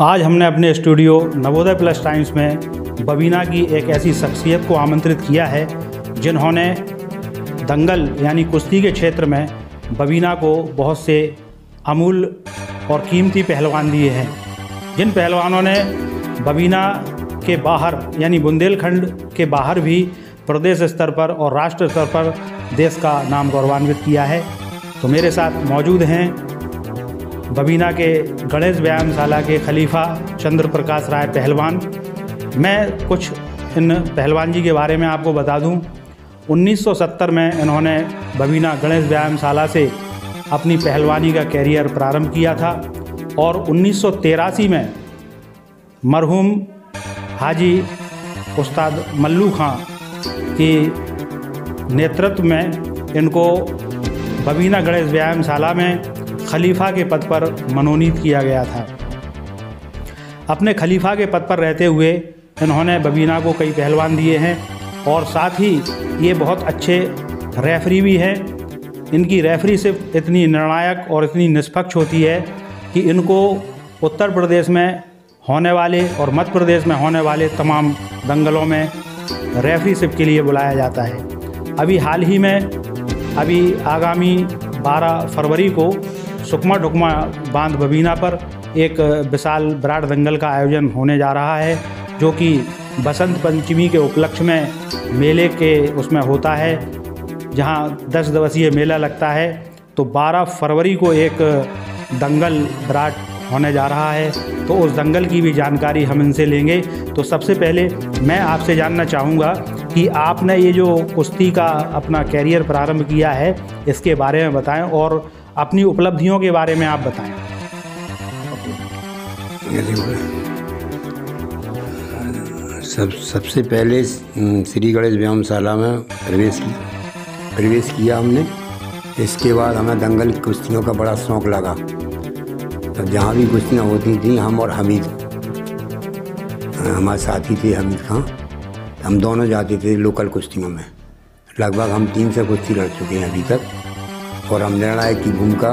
आज हमने अपने स्टूडियो नवोदय प्लस टाइम्स में बबीना की एक ऐसी शख्सियत को आमंत्रित किया है, जिन्होंने दंगल यानी कुश्ती के क्षेत्र में बबीना को बहुत से अमूल और कीमती पहलवान दिए हैं। जिन पहलवानों ने बबीना के बाहर यानी बुंदेलखंड के बाहर भी प्रदेश स्तर पर और राष्ट्र स्तर पर देश का नाम गौरवान्वित किया है। तो मेरे साथ मौजूद हैं बबीना के गणेश व्यायामशाला के खलीफा चंद्र प्रकाश राय पहलवान। मैं कुछ इन पहलवान जी के बारे में आपको बता दूँ। 1970 में इन्होंने बबीना गणेश व्यायामशाला से अपनी पहलवानी का कैरियर प्रारंभ किया था और उन्नीस में मरहूम हाजी उस्ताद मल्लू खां की नेतृत्व में इनको बबीना गणेश व्यायामशाला में खलीफा के पद पर मनोनीत किया गया था। अपने खलीफा के पद पर रहते हुए इन्होंने बबीना को कई पहलवान दिए हैं और साथ ही ये बहुत अच्छे रेफरी भी हैं। इनकी रेफरी सिर्फ़ इतनी निर्णायक और इतनी निष्पक्ष होती है कि इनको उत्तर प्रदेश में होने वाले और मध्य प्रदेश में होने वाले तमाम दंगलों में रेफरी सिप के लिए बुलाया जाता है। अभी हाल ही में अभी आगामी 12 फरवरी को सुकमा ढुकमा बाँध बबीना पर एक विशाल विराट दंगल का आयोजन होने जा रहा है, जो कि बसंत पंचमी के उपलक्ष्य में मेले के उसमें होता है। जहाँ दस दिवसीय मेला लगता है तो 12 फरवरी को एक दंगल विराट होने जा रहा है। तो उस दंगल की भी जानकारी हम इनसे लेंगे। तो सबसे पहले मैं आपसे जानना चाहूँगा कि आपने ये जो कुश्ती का अपना कैरियर प्रारंभ किया है, इसके बारे में बताएँ और अपनी उपलब्धियों के बारे में आप बताएँ। सब, सबसे पहले श्री गणेश व्यायामशाला में प्रवेश प्रवेश किया हमने। इसके बाद हमें दंगल कुश्तियों का बड़ा शौक लगा। तो जहाँ भी कुश्तियाँ होती थी, हम और हमीद। हमारे साथी थे हमीद खां। हम दोनों जाते थे लोकल कुश्तियों में। लगभग हम तीन सौ कुश्ती लड़ चुके हैं अभी तक, और हम निर्णायक की भूमिका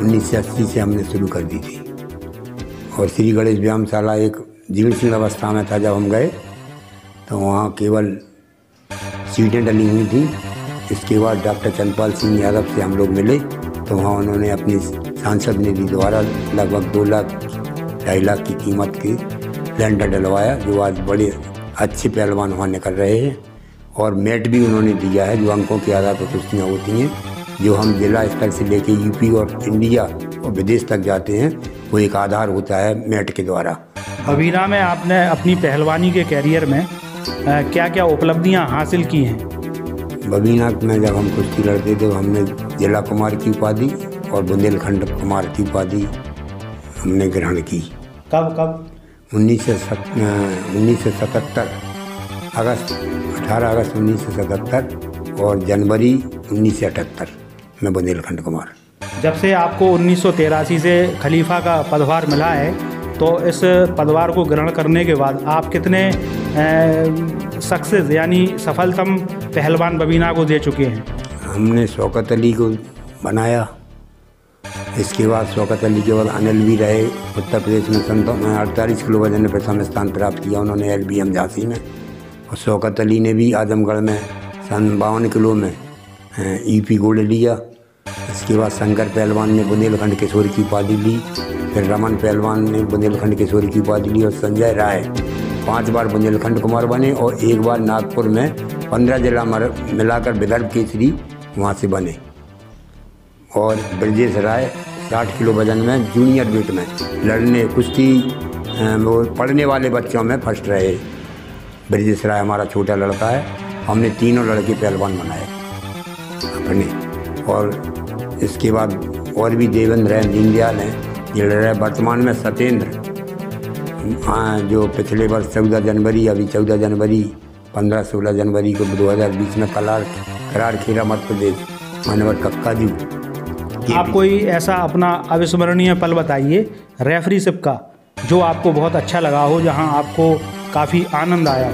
उन्नीस सौ अस्सी से हमने शुरू कर दी थी। और श्री गणेश व्यायामशाला एक जीर्ण अवस्था में था जब हम गए तो वहाँ केवल सीटें डली हुई थी। इसके बाद डॉक्टर चंदपाल सिंह यादव से हम लोग मिले तो वहाँ उन्होंने अपनी सांसद निधि द्वारा लगभग दो लाख, ढाई लाख की कीमत की लेंटर डलवाया, जो आज बड़े अच्छे पहलवान वहाँ निकल रहे हैं और मेट भी उन्होंने दिया है जो अंकों के आधार पर कुश्तियाँ होती हैं जो हम जिला स्तर से लेके यूपी और इंडिया और विदेश तक जाते हैं वो एक आधार होता है मेट के द्वारा। अबीना में आपने अपनी पहलवानी के कैरियर में क्या क्या उपलब्धियाँ हासिल की हैं? बबीना में जब हम कुश्ती लड़ते थे हमने जिला कुमार की उपाधि और बुंदेलखंड कुमार की उपाधि हमने ग्रहण की। कब कब? उन्नीस सौ उन्नीस सौ सतहत्तर अगस्त अठारह अगस्त उन्नीस सौ सतहत्तर और जनवरी उन्नीस सौ अठहत्तर। मैं बुंदेलखंड कुमार। जब से आपको उन्नीस से खलीफा का पदभार मिला है तो इस पदभार को ग्रहण करने के बाद आप कितने सक्सेस यानी सफलतम पहलवान बबीना को दे चुके हैं? हमने शौकत अली को बनाया इसके बाद शौकत अली के बाद अनिल भी रहे। उत्तर प्रदेश में सन अड़तालीस किलो वज़न में प्रथम स्थान प्राप्त किया उन्होंने एल बी एम झांसी में। और शौकत अली ने भी आजमगढ़ में सन बावन किलो में ई पी गोल्ड लिया। इसके बाद शंकर पहलवान ने बुंदेलखंड किशोर की उपाधि ली। फिर रमन पहलवान ने बुंदेलखंड किशोर की उपाधि ली और संजय राय पाँच बार बुंदेलखंड कुमार बने और एक बार नागपुर में पंद्रह जिला मिलाकर विदर्भ केसरी वहाँ से बने। और ब्रजेश राय साठ किलो वज़न में जूनियर वेट में लड़ने, कुश्ती वो पढ़ने वाले बच्चों में फ़र्स्ट रहे। ब्रजेश राय हमारा छोटा लड़का है। हमने तीनों लड़के पहलवान बनाए। अपने। और इसके बाद और भी देवेंद्र हैं, दीनदयाल हैं। ये लड़ रहे वर्तमान में सत्येंद्र हाँ जो पिछले वर्ष चौदह जनवरी, अभी चौदह जनवरी, पंद्रह सोलह जनवरी को दो हज़ार बीस में कलार करार खेरा मध्य प्रदेश, मानवर कक्का जी। आप कोई ऐसा अपना अविस्मरणीय पल बताइए रेफरी सिप का जो आपको बहुत अच्छा लगा हो जहाँ आपको काफ़ी आनंद आया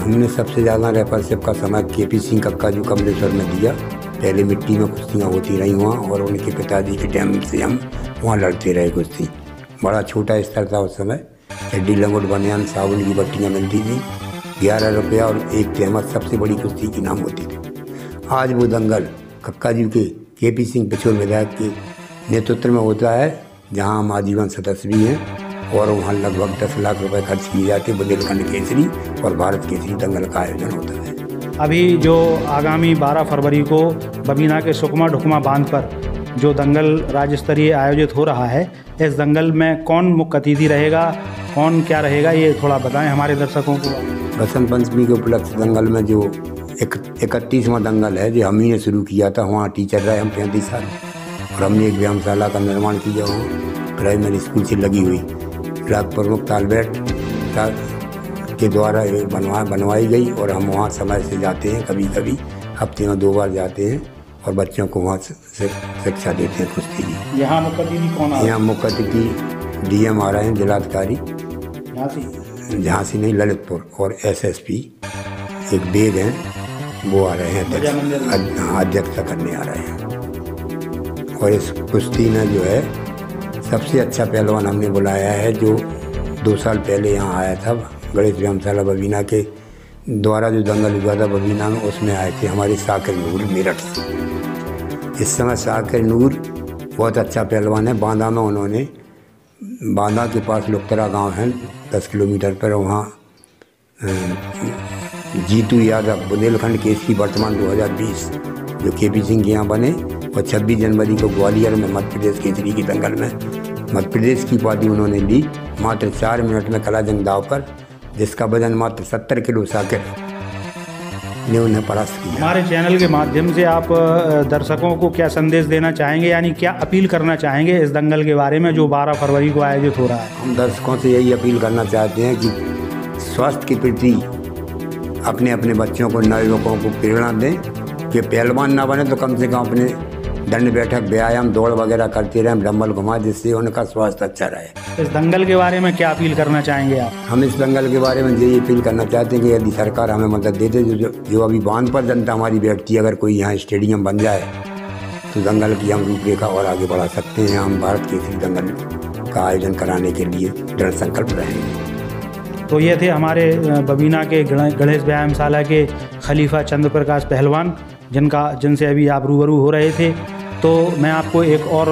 हमने सबसे ज़्यादा रेफरशिप का समय के पी सिंह कक्का जी कमलेश्वर में दिया। पहले मिट्टी में कुश्तियाँ होती रही वहाँ और उनके पिताजी के टाइम से हम वहाँ लड़ते रहे कुश्ती। बड़ा छोटा स्तर था उस समय। चड्डी लंगोट बनियान साबुन की बट्टियाँ मिलती थी। ग्यारह रुपया और एक तहमत सबसे बड़ी कुश्ती की नाम होती थी। आज वो दंगल कक्का जी के के पी सिंह पिछोर विधायक के नेतृत्व में होता है जहाँ हम आजीवन सदस्य भी हैं और वहाँ लगभग दस लाख रुपए खर्च किए जाते हैं बुंदेलखंड केसरी और भारत केसरी दंगल का आयोजन होता है। अभी जो आगामी 12 फरवरी को बबीना के सुकमा ढुकमा बाँध पर जो दंगल राज्य स्तरीय आयोजित हो रहा है इस दंगल में कौन मुख्य अतिथि रहेगा कौन क्या रहेगा ये थोड़ा बताएँ हमारे दर्शकों को। बसंत पंचमी के उपलक्ष्य दंगल में जो इकतीसवां दंगल है जो हम ही ने शुरू किया था। वहाँ टीचर रहे हम पैंतीस साल। और हमने एक व्यायामशाला का निर्माण किया वहाँ प्राइमरी स्कूल से लगी हुई। ब्लॉक प्रमुख तालबेट के द्वारा बनवा बनवाई गई और हम वहाँ समय से जाते हैं कभी कभी हफ़्ते में दो बार जाते हैं और बच्चों को वहाँ से शिक्षा देते हैं कुश्ती की। यहाँ कौन यहाँ अतिथि डी एम आ रहे हैं जिलाधिकारी। यहाँ से झांसी नहीं ललितपुर। और एसएसपी एक बेग हैं। वो आ रहे हैं अध्यक्ष। अध- हाँ, अध्यक्षता करने आ रहे हैं। और इस कुश्ती में जो है सबसे अच्छा पहलवान हमने बुलाया है जो दो साल पहले यहाँ आया था गणेश व्यायामशाला बबीना के द्वारा जो दंगल हुआ था बबीना में उसमें आए थे हमारे साकिर नूर मेरठ से। इस समय साकिर नूर बहुत अच्छा पहलवान है। बांदा में उन्होंने बांदा के पास लुकतरा गाँव है दस किलोमीटर पर वहाँ जीतू यादव बुंदेलखंड केसरी वर्तमान 2020 जो के पी सिंह के यहाँ बने और 26 जनवरी को ग्वालियर में मध्य प्रदेश केसरी की दंगल में। मध्य प्रदेश की उपाधि उन्होंने ली मात्र चार मिनट में कला जंग दाव पर जिसका वज़न मात्र सत्तर किलो साकिर ने उन्हें परास्त किया। हमारे चैनल के माध्यम से आप दर्शकों को क्या संदेश देना चाहेंगे यानी क्या अपील करना चाहेंगे इस दंगल के बारे में जो 12 फरवरी को आयोजित हो रहा है? हम दर्शकों से यही अपील करना चाहते हैं कि स्वास्थ्य के प्रति अपने अपने बच्चों को नवयुवकों को प्रेरणा दें। कि पहलवान ना बने तो कम से कम अपने दंड बैठक व्यायाम दौड़ वगैरह करते रहें डम्बल घुमा जिससे उनका स्वास्थ्य अच्छा रहे। इस दंगल के बारे में क्या अपील करना चाहेंगे आप? हम इस दंगल के बारे में ये अपील करना चाहते हैं कि यदि सरकार हमें मदद देते जो जो, अभी बाँध पर जनता हमारी बैठती है अगर कोई यहाँ स्टेडियम बन जाए तो दंगल की हम रूपरेखा और आगे बढ़ा सकते हैं। हम भारत केसरी दंगल का आयोजन कराने के लिए दृढ़ संकल्प रहेंगे। तो ये थे हमारे बबीना के गणेश व्यायामशाला के खलीफा चंद्र प्रकाश पहलवान, जिनका, जिनसे अभी आप रूबरू हो रहे थे। तो मैं आपको एक और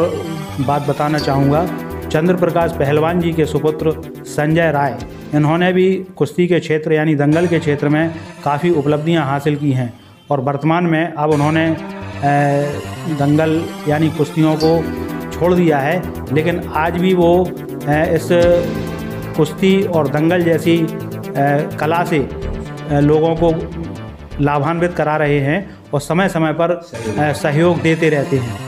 बात बताना चाहूँगा। चंद्र प्रकाश पहलवान जी के सुपुत्र संजय राय, इन्होंने भी कुश्ती के क्षेत्र यानी दंगल के क्षेत्र में काफ़ी उपलब्धियाँ हासिल की हैं। और वर्तमान में अब उन्होंने दंगल यानी कुश्तियों को छोड़ दिया है। लेकिन आज भी वो इस कुश्ती और दंगल जैसी कला से लोगों को लाभान्वित करा रहे हैं और समय समय पर सहयोग देते रहते हैं।